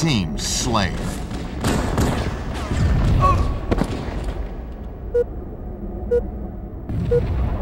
Team Slayer. Double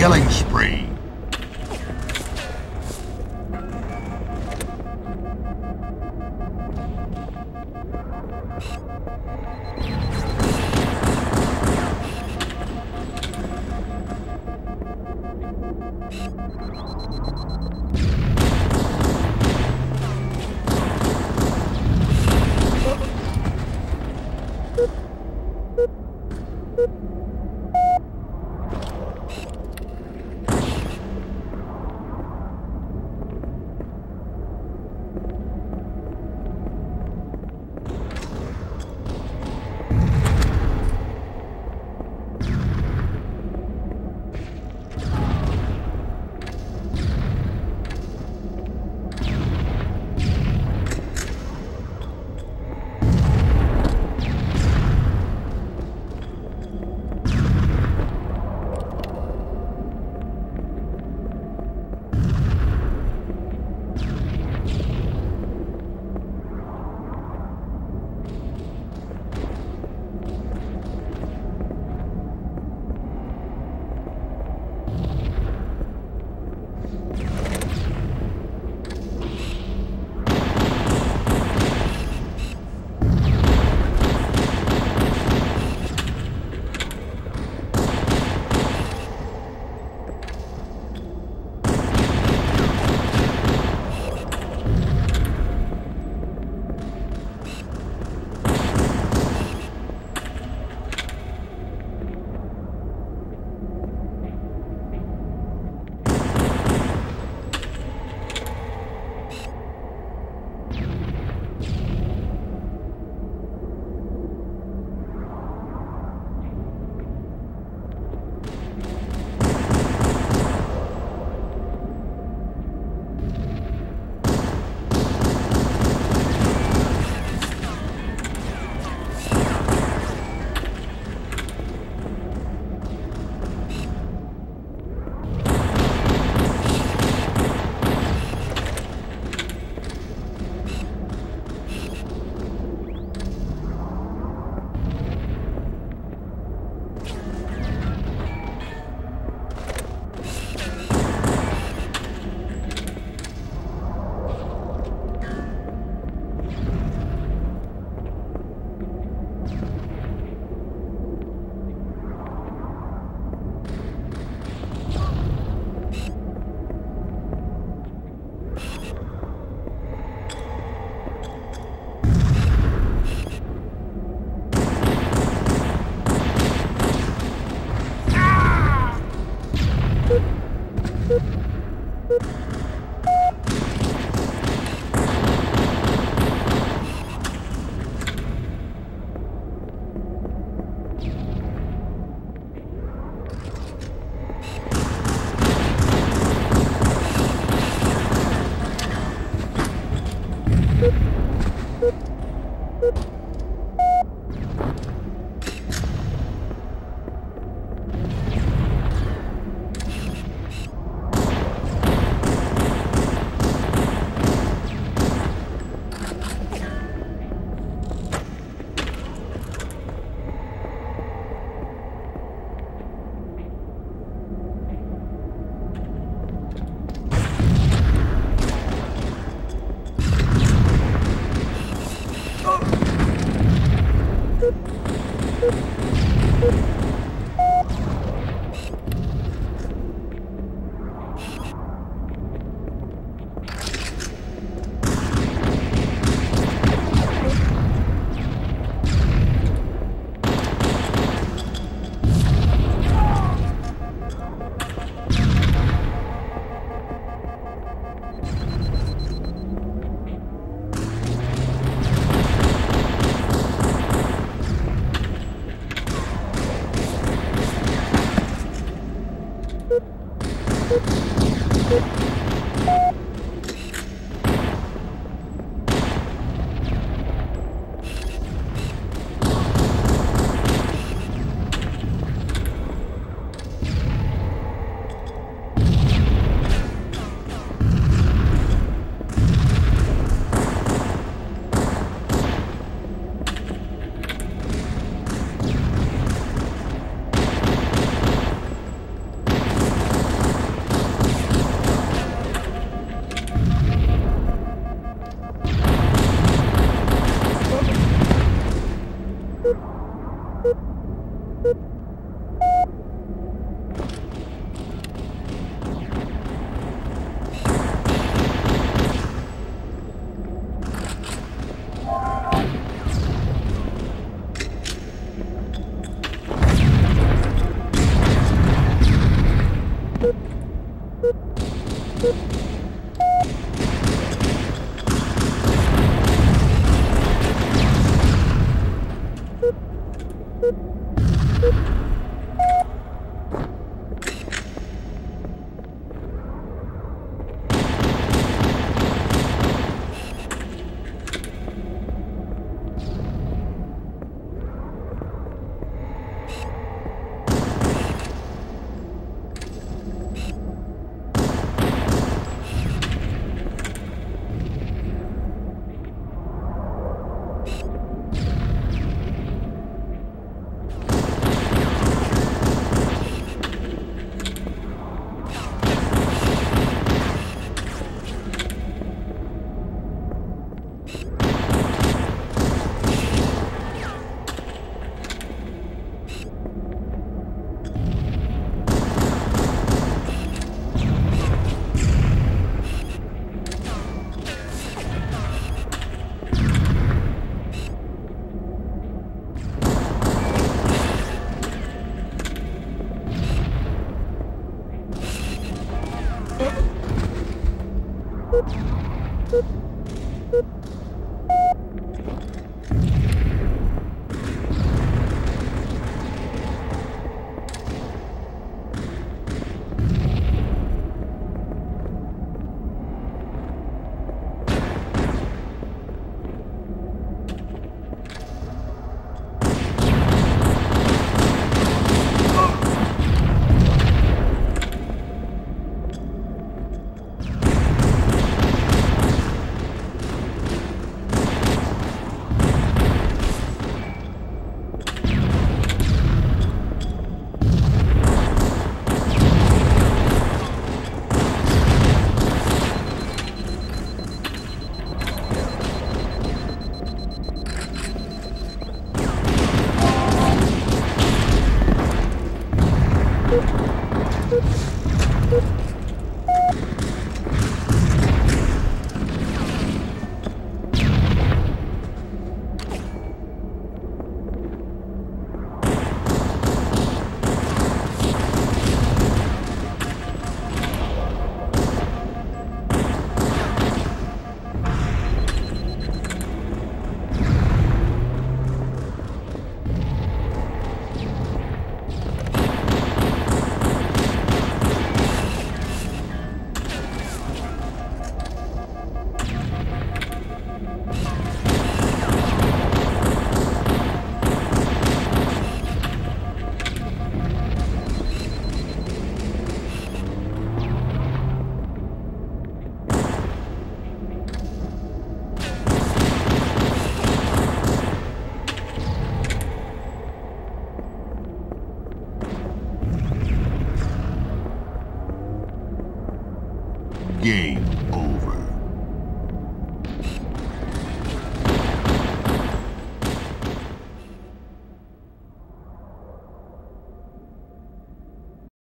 killing spree.